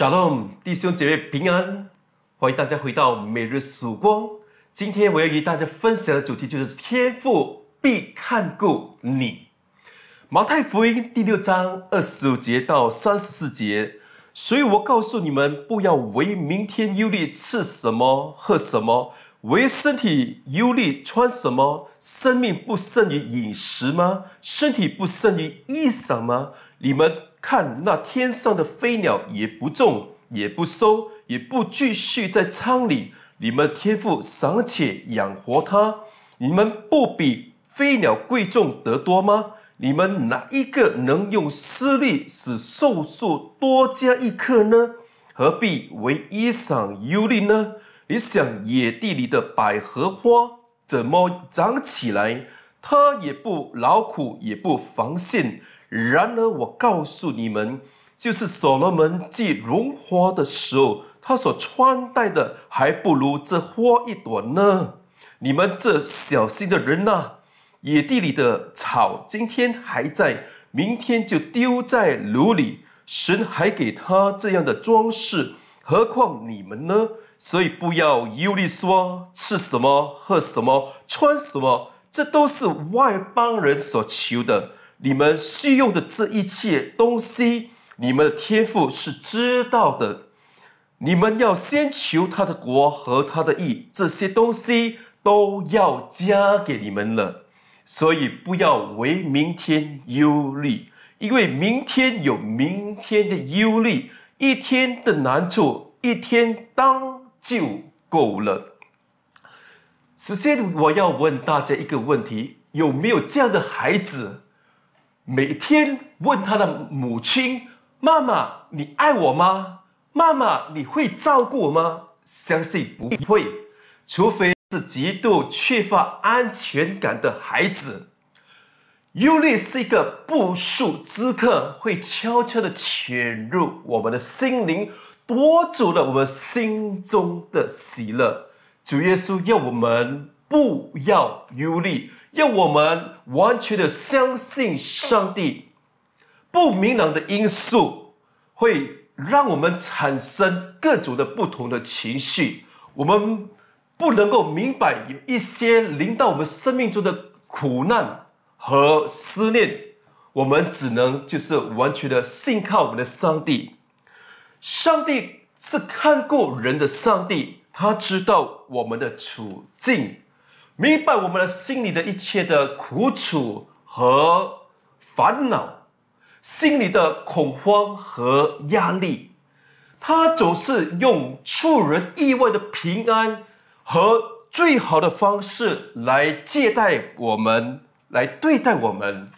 Shalom，弟兄姐妹平安，欢迎大家回到每日曙光。今天我要与大家分享的主题就是天父必看顾你。马太福音第六章二十五节到三十四节，所以我告诉你们，不要为明天忧虑吃什么喝什么，为身体忧虑穿什么。生命不胜于饮食吗？身体不胜于衣裳吗？你们看那天上的飞鸟，也不种，也不收，也不继续在仓里，你们天父尚且养活它，你们不比飞鸟贵重得多吗？你们哪一个能用思虑使寿数多加一刻呢？何必为衣裳忧虑呢？你想野地里的百合花怎么长起来？它也不劳苦，也不防线。然而我告诉你们，就是所罗门既荣华的时候，他所穿戴的还不如这花一朵呢。你们这小心的人呐！野地里的草，今天还在，明天就丢在炉里。神还给他这样的装饰，何况你们呢？所以不要忧虑，说吃什么、喝什么、穿什么，这都是外邦人所求的。你们需用的这一切东西，你们的天赋是知道的。你们要先求他的国和他的义，这些东西都要加给你们了。所以不要为明天忧虑，因为明天有明天的忧虑，一天的难处一天当就够了。首先，我要问大家一个问题：有没有这样的孩子，每天问他的母亲：“妈妈，你爱我吗？妈妈，你会照顾我吗？”相信不会，除非。是极度缺乏安全感的孩子，忧虑是一个不速之客，会悄悄的潜入我们的心灵，夺走了我们心中的喜乐。主耶稣要我们不要忧虑，要我们完全的相信上帝。不明朗的因素会让我们产生各种的不同的情绪，我们。不能够明白有一些临到我们生命中的苦难和思念，我们只能就是完全的信靠我们的上帝。上帝是看顾人的上帝，他知道我们的处境，明白我们的心里的一切的苦楚和烦恼，心里的恐慌和压力。他总是用出人意外的平安。和最好的方式来接待我们，来对待我们。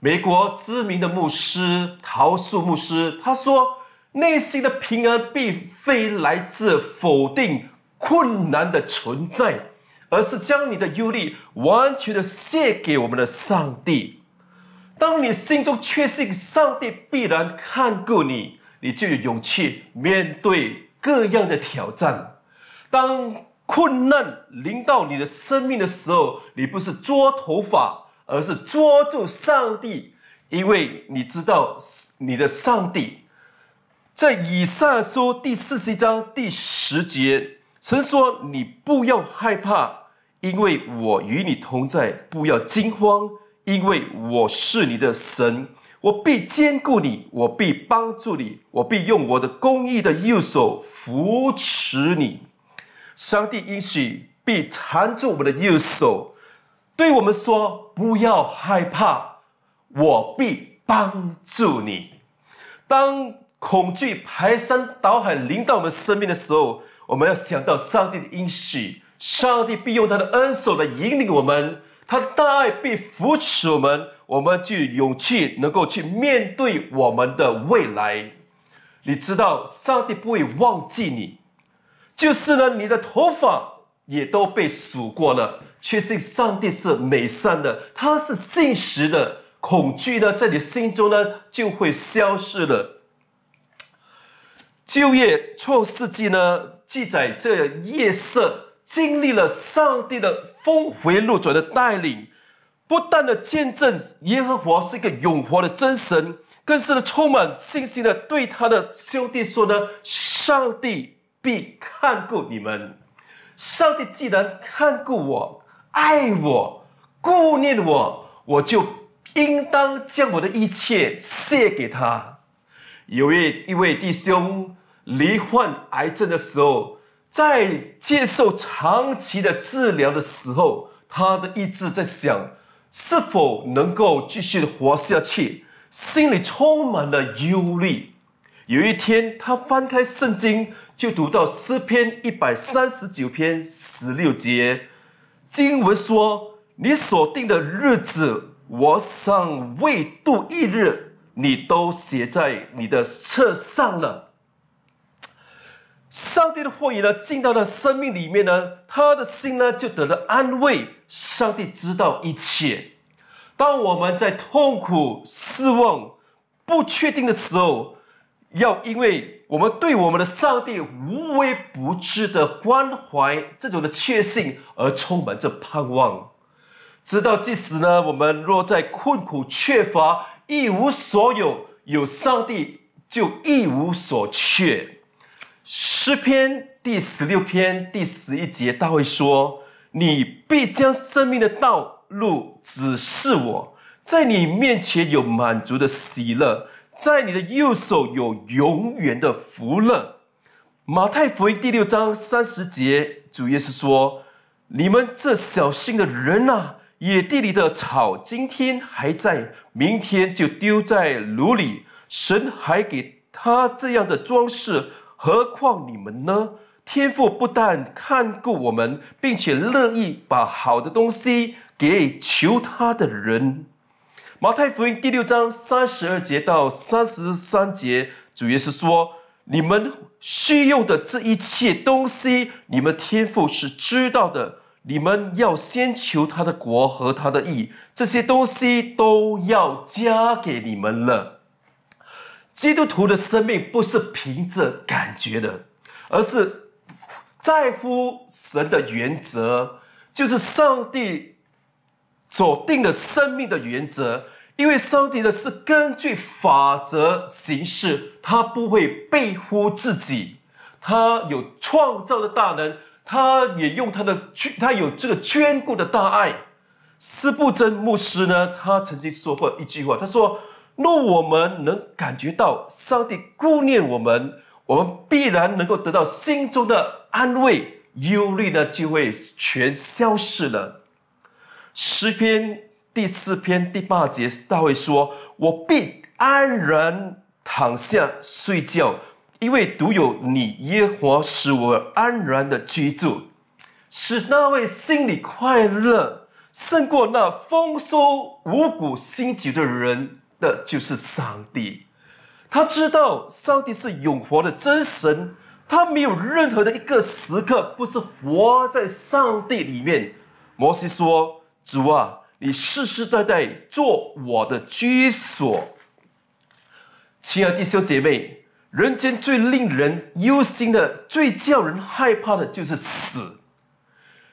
美国知名的牧师陶素牧师他说：“内心的平安并非来自否定困难的存在，而是将你的忧虑完全的卸给我们的上帝。当你心中确信上帝必然看顾你，你就有勇气面对各样的挑战。当困难临到你的生命的时候，你不是捉头发，而是捉住上帝，因为你知道你的上帝在以上书第四十章第十节神说：“你不要害怕，因为我与你同在；不要惊慌，因为我是你的神，我必兼顾你，我必帮助你，我必用我的公义的右手扶持你。”上帝应许必缠住我们的右手，对我们说：“不要害怕，我必帮助你。”当恐惧排山倒海临到我们生命的时候，我们要想到上帝的应许，上帝必用他的恩手来引领我们，他的大爱必扶持我们，我们就有勇气能够去面对我们的未来。你知道，上帝不会忘记你。就是呢，你的头发也都被数过了，确信上帝是美善的，他是信实的，恐惧呢，在你心中呢就会消失了。就业创世纪呢记载，这夜色经历了上帝的峰回路转的带领，不断的见证耶和华是一个永活的真神，更是的充满信心的对他的兄弟说呢：“上帝必看顾你们。上帝既然看顾我、爱我、顾念我，我就应当将我的一切献给他。”有一一位弟兄罹患癌症的时候，在接受长期的治疗的时候，他的意志在想。是否能够继续活下去？心里充满了忧虑。有一天，他翻开圣经，就读到诗篇一百三十九篇十六节，经文说：“你所定的日子，我尚未度一日，你都写在你的册上了。”上帝的话语呢，进到了生命里面呢，他的心呢就得了安慰。上帝知道一切。当我们在痛苦、失望、不确定的时候，要因为我们对我们的上帝无微不至的关怀，这种的确信而充满着盼望。直到即使呢，我们若在困苦、缺乏、一无所有，有上帝就一无所缺。诗篇第十六篇第十一节，大卫说：“你必将生命的道路指示我，在你面前有满足的喜乐，在你的右手有永远的福乐。”马太福音第六章三十节，主耶稣说：“你们这小心的人啊，野地里的草今天还在，明天就丢在炉里。神还给他这样的装饰。”何况你们呢？天父不但看顾我们，并且乐意把好的东西给求他的人。马太福音第六章三十二节到三十三节，主耶稣说：“你们需用的这一切东西，你们天父是知道的。你们要先求他的国和他的义，这些东西都要加给你们了。”基督徒的生命不是凭着感觉的，而是在乎神的原则，就是上帝所定的生命的原则。因为上帝的是根据法则行事，他不会背乎自己，他有创造的大能，他也用他的他有这个眷顾的大爱。斯布真牧师呢，他曾经说过一句话，他说。若我们能感觉到上帝顾念我们，我们必然能够得到心中的安慰，忧虑呢就会全消失了。诗篇第四篇第八节，大卫说：“我必安然躺下睡觉，因为独有你耶和华使我安然的居住，使那位心里快乐，胜过那丰收五谷新酒的人。”的就是上帝，他知道上帝是永活的真神，他没有任何的一个时刻不是活在上帝里面。摩西说：“主啊，你世世代代做我的居所。”亲爱的弟兄姐妹，人间最令人忧心的、最叫人害怕的就是死。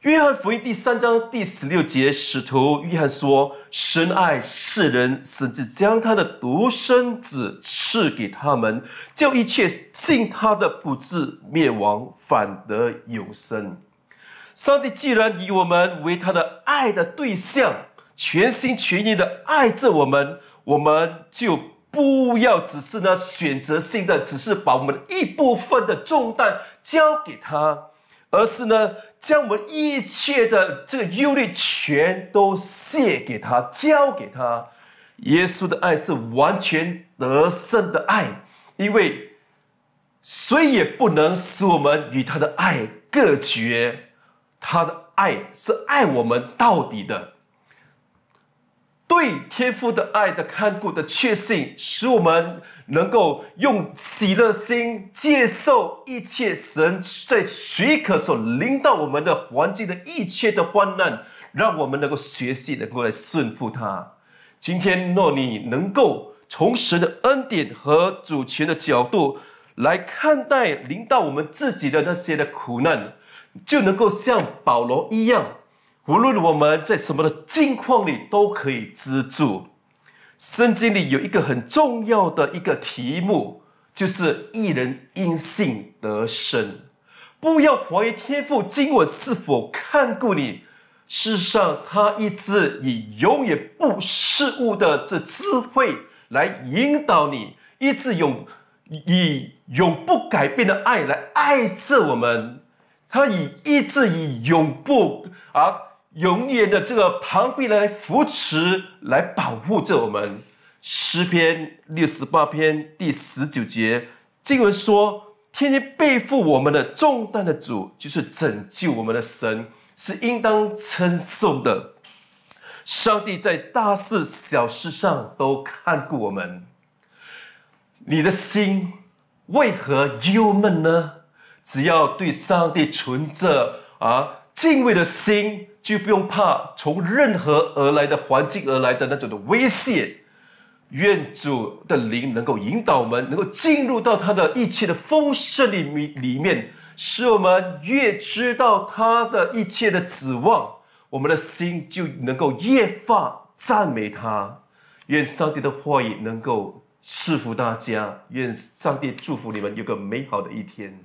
约翰福音第三章第十六节，使徒约翰说：“神爱世人，甚至将他的独生子赐给他们，叫一切信他的不至灭亡，反得永生。”上帝既然以我们为他的爱的对象，全心全意的爱着我们，我们就不要只是呢选择性的，只是把我们一部分的重担交给他。而是呢，将我们一切的这个忧虑全都卸给他，交给他。耶稣的爱是完全得胜的爱，因为谁也不能使我们与他的爱隔绝。他的爱是爱我们到底的。对天父的爱的看顾的确信，使我们能够用喜乐心接受一切神在许可所临到我们的环境的一切的患难，让我们能够学习，能够来顺服他。今天，若你能够从神的恩典和主权的角度来看待临到我们自己的那些的苦难，就能够像保罗一样。无论我们在什么的境况里，都可以资助。圣经里有一个很重要的一个题目，就是一人因信得生。不要怀疑天父今晚是否看顾你。事实上，他一直以永远不失误的这智慧来引导你，一直用以永不改变的爱来爱着我们。他以一直以永不啊。永远的这个旁边来扶持、来保护着我们。诗篇六十八篇第十九节经文说：“天天背负我们的重担的主，就是拯救我们的神，是应当称颂的。上帝在大事小事上都看顾我们。你的心为何忧闷呢？只要对上帝存着啊敬畏的心。”就不用怕从任何而来的环境而来的那种的威胁。愿主的灵能够引导我们，能够进入到他的一切的丰盛里面，里面使我们越知道他的一切的指望，我们的心就能够越发赞美他。愿上帝的话语能够赐福大家，愿上帝祝福你们有个美好的一天。